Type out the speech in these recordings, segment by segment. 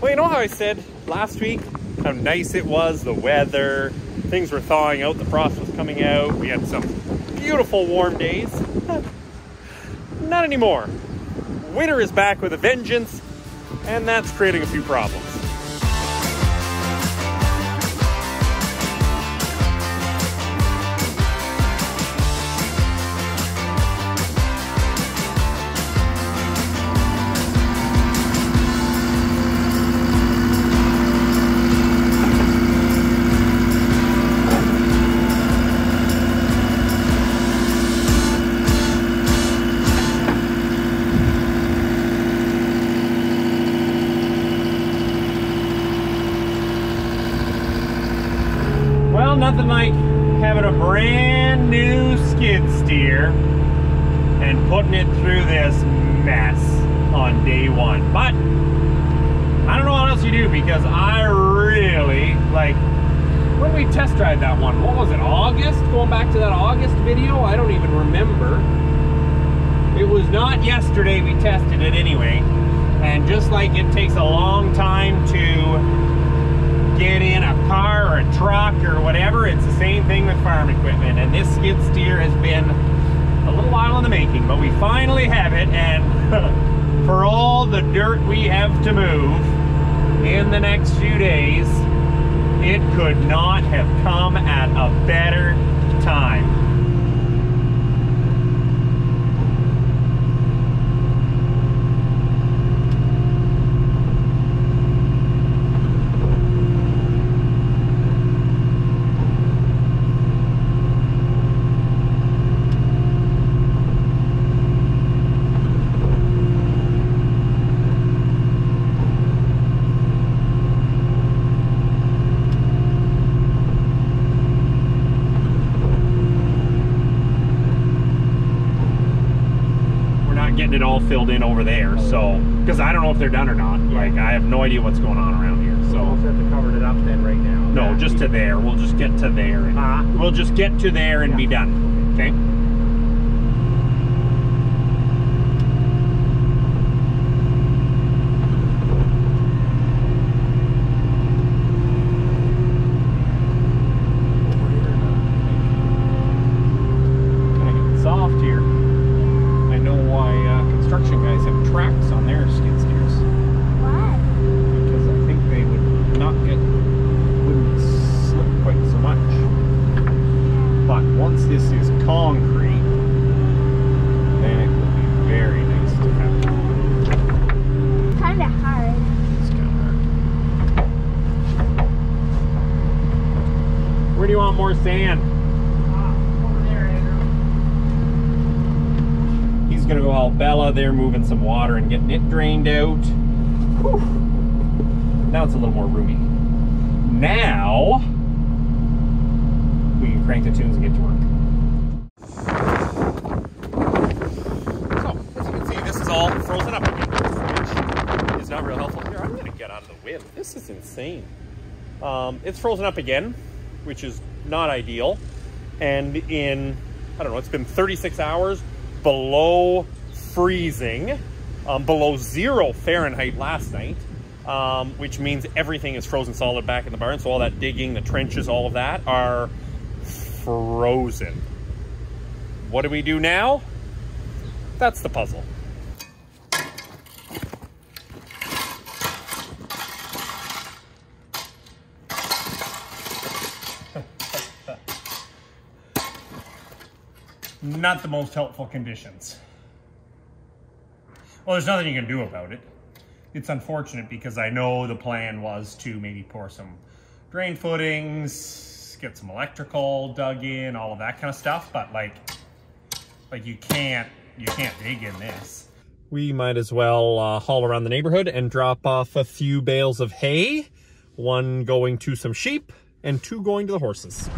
Well, you know how I said last week how nice it was, the weather, things were thawing out, the frost was coming out, we had some beautiful warm days. Not anymore. Winter is back with a vengeance, and that's creating a few problems. Having a brand new skid steer and putting it through this mess on day one. But I don't know what else you do because I really like when we test drive that one. What was it? August? Going back to that August video, I don't even remember. It was not yesterday we tested it anyway. And just like it takes a long time to get in a car or a truck or whatever, it's the same thing with farm equipment. And this skid steer has been a little while in the making, but we finally have it. And for all the dirt we have to move in the next few days, it could not have come at a better time. we're not getting it all filled in over there. So, because I don't know if they're done or not. Like, I have no idea what's going on around here. So, we'll have to cover it up then right now. no, just to there. We'll just get to there. And, Ah. We'll just get to there and be done. Okay. Kind of getting soft here. I know why uh, construction guys have tracks on their skid steers What? because I think they would not get wouldn't slip quite so much. But once this is concrete, then it will be very nice to have. Kind of hard. It's kind of hard. Where do you want more sand? He's gonna go help Bella. They're moving some water and getting it drained out. Whew. Now it's a little more roomy. Now we can crank the tunes and get to work. So, as you can see, this is all frozen up again, which is not real helpful. Here, I'm gonna get out of the wind. This is insane. Um, it's frozen up again, which is not ideal. And in, I don't know, it's been 36 hours below freezing, um, below zero Fahrenheit last night, um, which means everything is frozen solid back in the barn. So all that digging, the trenches, all of that are frozen. What do we do now? That's the puzzle. Not the most helpful conditions. Well, there's nothing you can do about it. It's unfortunate because I know the plan was to maybe pour some drain footings, get some electrical dug in, all of that kind of stuff, but like, like you can't, you can't dig in this. We might as well uh, haul around the neighborhood and drop off a few bales of hay, one going to some sheep and two going to the horses.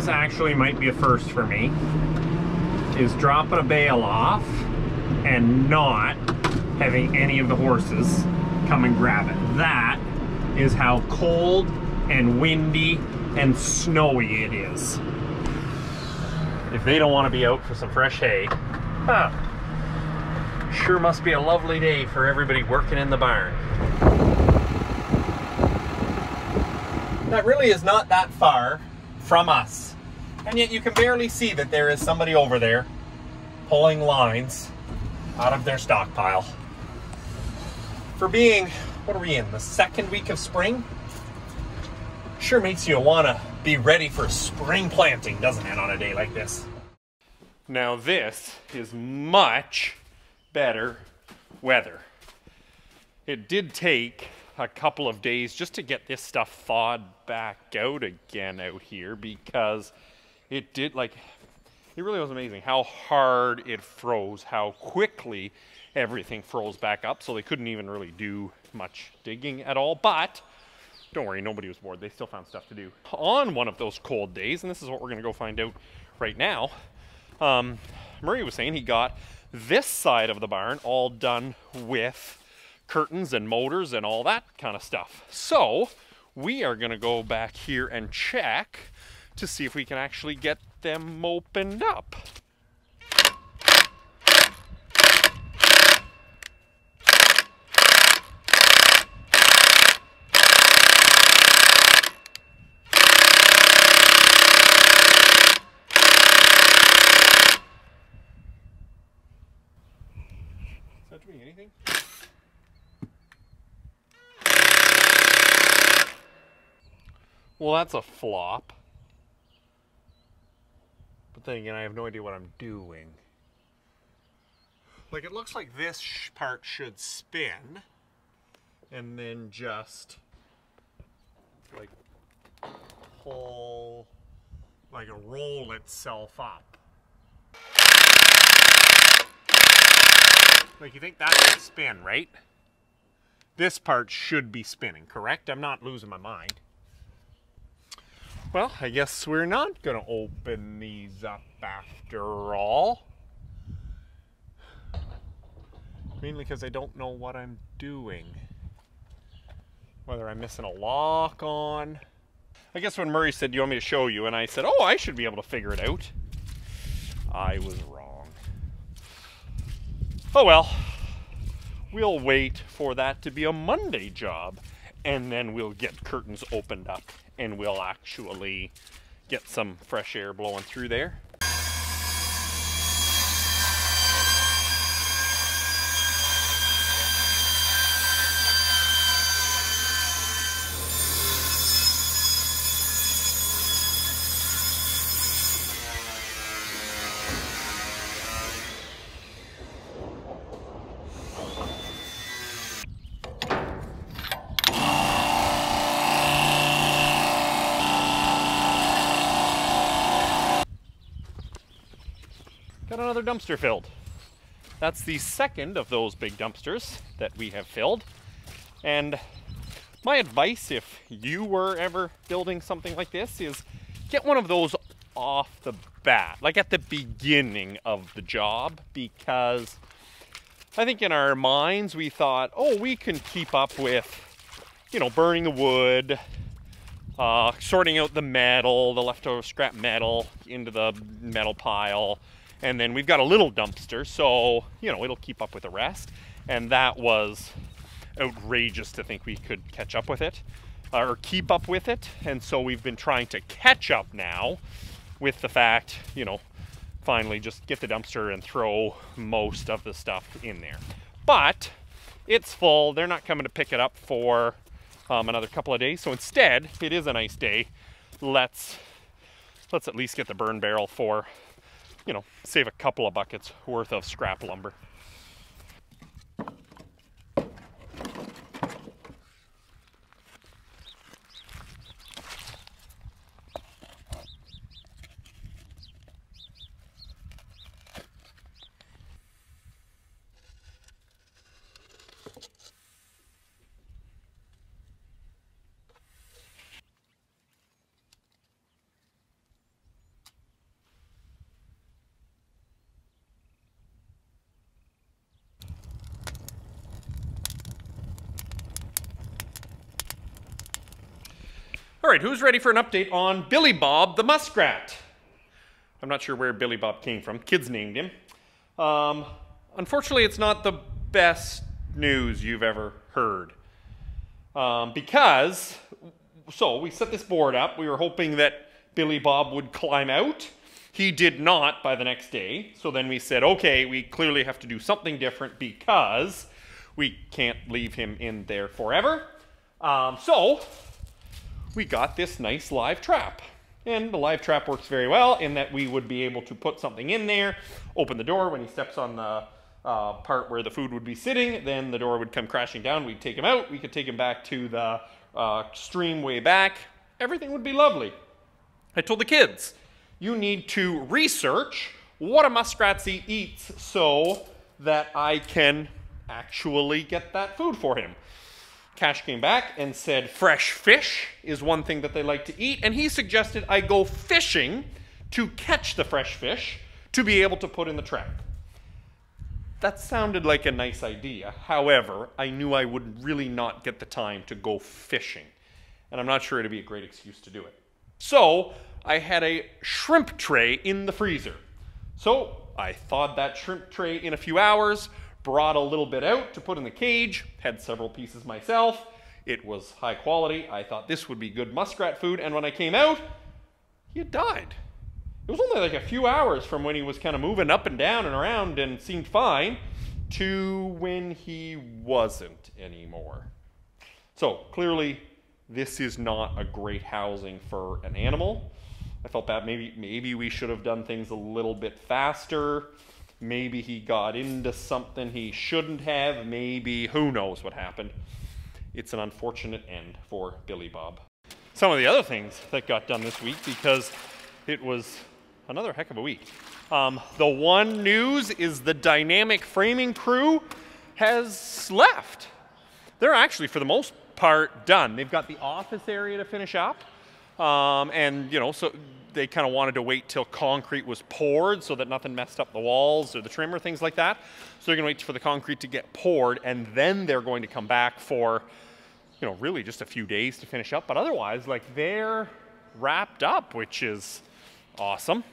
This actually might be a first for me, is dropping a bale off and not having any of the horses come and grab it. That is how cold and windy and snowy it is. If they don't want to be out for some fresh hay, huh, sure must be a lovely day for everybody working in the barn. That really is not that far from us. And yet you can barely see that there is somebody over there pulling lines out of their stockpile. For being, what are we in, the second week of spring? Sure makes you want to be ready for spring planting, doesn't it, on a day like this? Now, this is much better weather. It did take a couple of days just to get this stuff thawed back out again out here because it did like it really was amazing how hard it froze, how quickly everything froze back up. So they couldn't even really do much digging at all. But don't worry, nobody was bored. They still found stuff to do. On one of those cold days, and this is what we're going to go find out right now, um, Murray was saying he got this side of the barn all done with curtains and motors and all that kind of stuff. So we are to go back here and check to see if we can actually get them opened up. Is that doing anything? Well, that's a flop. But then again, I have no idea what I'm doing. Like, it looks like this part should spin and then just like pull, like a roll itself up. Like, you think that should spin, right? This part should be spinning, correct? I'm not losing my mind. Well, I guess we're not going to open these up after all. Mainly because I don't know what I'm doing. Whether I'm missing a lock on. I guess when Murray said, Do you want me to show you? And I said, Oh, I should be able to figure it out. I was wrong. Oh well. We'll wait for that to be a Monday job. And then we'll get curtains opened up and we'll actually get some fresh air blowing through there. Another dumpster filled. That's the second of those big dumpsters that we have filled. And my advice if you were ever building something like this is get one of those off the bat, like at the beginning of the job, because I think in our minds we thought, oh, we can keep up with, you know, burning the wood, uh, sorting out the metal, the leftover scrap metal into the metal pile, and then we've got a little dumpster, so you know it'll keep up with the rest. And that was outrageous to think we could catch up with it uh, or keep up with it. And so we've been trying to catch up now with the fact, you know, finally just get the dumpster and throw most of the stuff in there. But it's full. They're not coming to pick it up for um, another couple of days. So instead, it is a nice day. Let's let's at least get the burn barrel for, you know, save a couple of buckets worth of scrap lumber. All right, who's ready for an update on Billy Bob the Muskrat? I'm not sure where Billy Bob came from. Kids named him. Um, unfortunately, it's not the best news you've ever heard. Um, because, so we set this board up. We were hoping that Billy Bob would climb out. He did not by the next day. So then we said, okay, we clearly have to do something different because we can't leave him in there forever. Um, so we got this nice live trap. And the live trap works very well in that we would be able to put something in there, open the door when he steps on the uh, part where the food would be sitting, then the door would come crashing down. We'd take him out. We could take him back to the uh, stream way back. Everything would be lovely. I told the kids, you need to research what a muskrat eats so that I can actually get that food for him. Cash came back and said fresh fish is one thing that they like to eat, and he suggested I go fishing to catch the fresh fish to be able to put in the trap. That sounded like a nice idea. However, I knew I would really not get the time to go fishing, and I'm not sure it'd be a great excuse to do it. So I had a shrimp tray in the freezer. So I thawed that shrimp tray in a few hours, brought a little bit out to put in the cage, had several pieces myself. It was high quality. I thought this would be good muskrat food, and when I came out, he had died. It was only like a few hours from when he was kind of moving up and down and around and seemed fine to when he wasn't anymore. So clearly, this is not a great housing for an animal. I felt bad. Maybe maybe we should have done things a little bit faster. Maybe he got into something he shouldn't have. Maybe who knows what happened. It's an unfortunate end for Billy Bob. Some of the other things that got done this week because it was another heck of a week. Um, the one news is the dynamic framing crew has left. They're actually, for the most part, done. They've got the office area to finish up. Um, and, you know, so they kind of wanted to wait till concrete was poured so that nothing messed up the walls or the trim or things like that. So they're going to wait for the concrete to get poured, and then they're going to come back for, you know, really just a few days to finish up. But otherwise, like, they're wrapped up, which is awesome.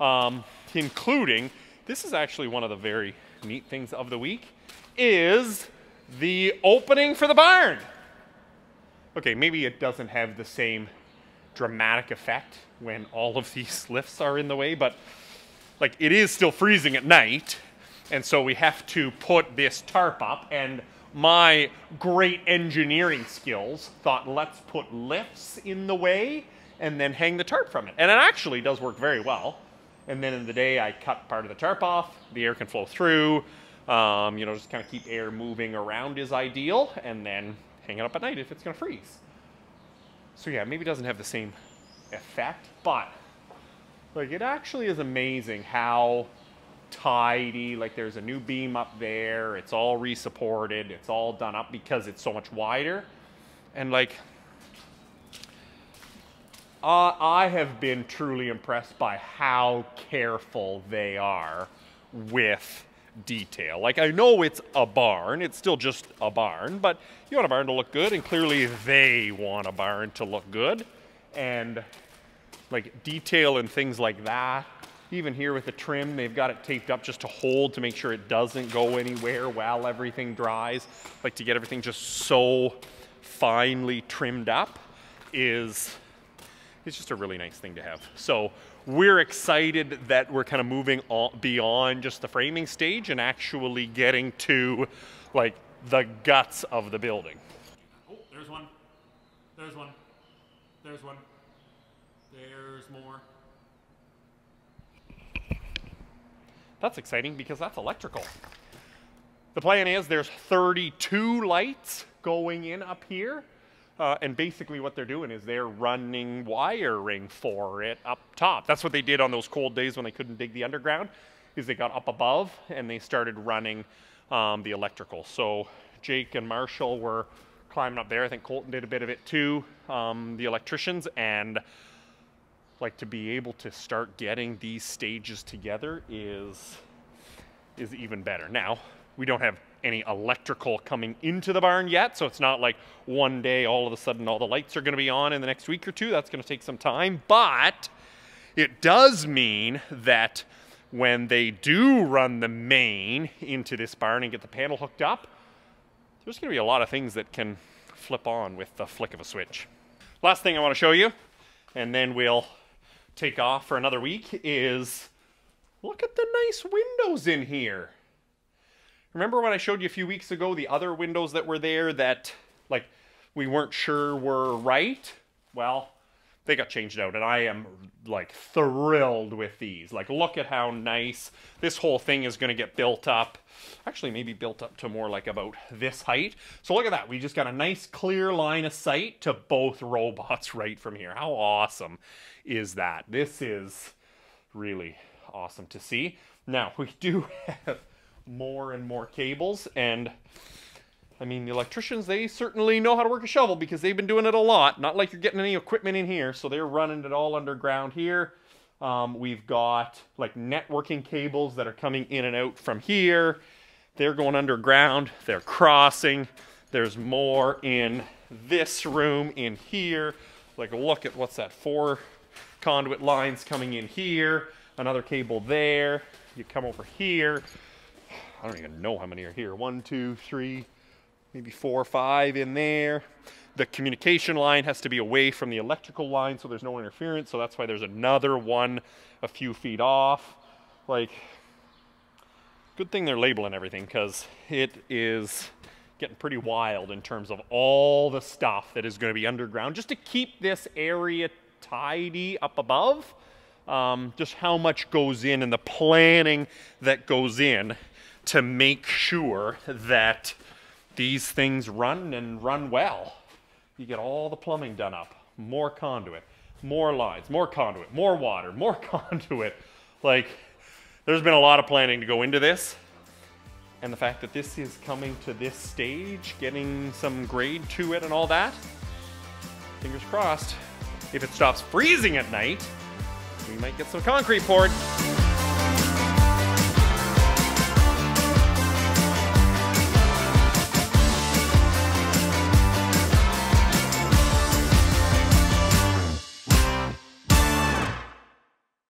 Um, including, this is actually one of the very neat things of the week, is the opening for the barn. Okay, maybe it doesn't have the same dramatic effect when all of these lifts are in the way, but like it is still freezing at night, and so we have to put this tarp up, and my great engineering skills thought let's put lifts in the way and then hang the tarp from it. And it actually does work very well. And then in the day, I cut part of the tarp off, the air can flow through, um, you know, just kind of keep air moving around is ideal, and then hang it up at night if it's gonna freeze. So yeah, maybe it doesn't have the same effect, but like it actually is amazing how tidy, like there's a new beam up there, it's all resupported, it's all done up because it's so much wider. And like, uh, I have been truly impressed by how careful they are with detail. Like I know it's a barn, it's still just a barn, but you want a barn to look good and clearly they want a barn to look good. And like detail and things like that. Even here with the trim, they've got it taped up just to hold to make sure it doesn't go anywhere while everything dries. Like to get everything just so finely trimmed up is it's just a really nice thing to have. So we're excited that we're kind of moving on beyond just the framing stage and actually getting to like the guts of the building. Oh, there's one. There's one. There's one. There's more. That's exciting because that's electrical. The plan is there's 32 lights going in up here. Uh, and basically what they're doing is they're running wiring for it up top. That's what they did on those cold days when they couldn't dig the underground, is they got up above and they started running um, the electrical. So Jake and Marshall were climbing up there. I think Colton did a bit of it too, um, the electricians. And like to be able to start getting these stages together is is even better. Now, we don't have any electrical coming into the barn yet. So it's not like one day all of a sudden all the lights are going to be on in the next week or two. That's going to take some time. But it does mean that when they do run the main into this barn and get the panel hooked up, there's going to be a lot of things that can flip on with the flick of a switch. Last thing I want to show you, and then we'll take off for another week, is look at the nice windows in here. Remember when I showed you a few weeks ago the other windows that were there that like we weren't sure were right? Well, they got changed out and I am like thrilled with these. Like look at how nice this whole thing is going to get built up. Actually maybe built up to more like about this height. So look at that. We just got a nice clear line of sight to both robots right from here. How awesome is that? This is really awesome to see. Now, we do have more and more cables and I mean, the electricians, they certainly know how to work a shovel because they've been doing it a lot. Not like you're getting any equipment in here. So they're running it all underground here. Um, we've got like networking cables that are coming in and out from here. They're going underground. They're crossing. There's more in this room in here. Like look at what's that? Four conduit lines coming in here. Another cable there. You come over here. I don't even know how many are here. One, two, three, maybe four or five in there. The communication line has to be away from the electrical line so there's no interference. So that's why there's another one a few feet off. Like, good thing they're labeling everything because it is getting pretty wild in terms of all the stuff that is going to be underground just to keep this area tidy up above. Um, just how much goes in and the planning that goes in to make sure that these things run and run well. You get all the plumbing done up, more conduit, more lines, more conduit, more water, more conduit. Like, there's been a lot of planning to go into this. And the fact that this is coming to this stage, getting some grade to it and all that, fingers crossed. If it stops freezing at night, we might get some concrete poured.